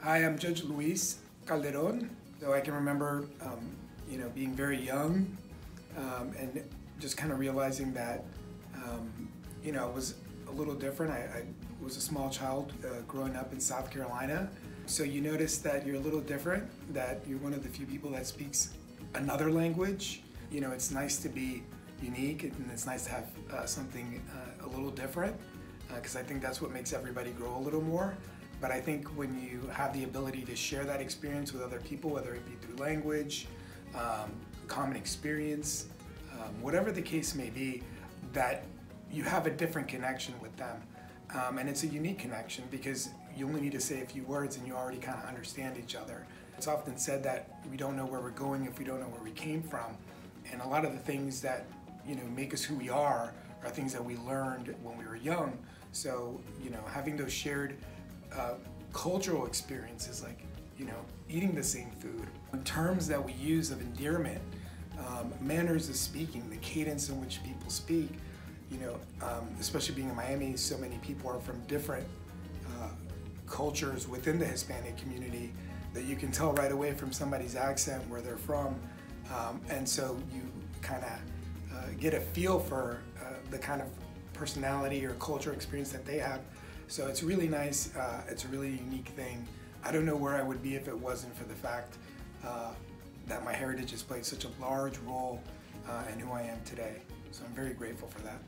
Hi, I'm Judge Luis Calderon. So I can remember, um, you know, being very young um, and just kind of realizing that, um, you know, it was a little different. I, I was a small child uh, growing up in South Carolina. So you notice that you're a little different, that you're one of the few people that speaks another language. You know, it's nice to be unique and it's nice to have uh, something uh, a little different because uh, I think that's what makes everybody grow a little more. But I think when you have the ability to share that experience with other people, whether it be through language, um, common experience, um, whatever the case may be, that you have a different connection with them. Um, and it's a unique connection because you only need to say a few words and you already kind of understand each other. It's often said that we don't know where we're going if we don't know where we came from. And a lot of the things that you know make us who we are are things that we learned when we were young. So you know having those shared uh, cultural experiences like you know eating the same food, terms that we use of endearment, um, manners of speaking, the cadence in which people speak. You know, um, especially being in Miami, so many people are from different uh, cultures within the Hispanic community that you can tell right away from somebody's accent where they're from. Um, and so you kind of uh, get a feel for uh, the kind of personality or cultural experience that they have. So it's really nice. Uh, it's a really unique thing. I don't know where I would be if it wasn't for the fact uh, that my heritage has played such a large role uh, in who I am today. So I'm very grateful for that.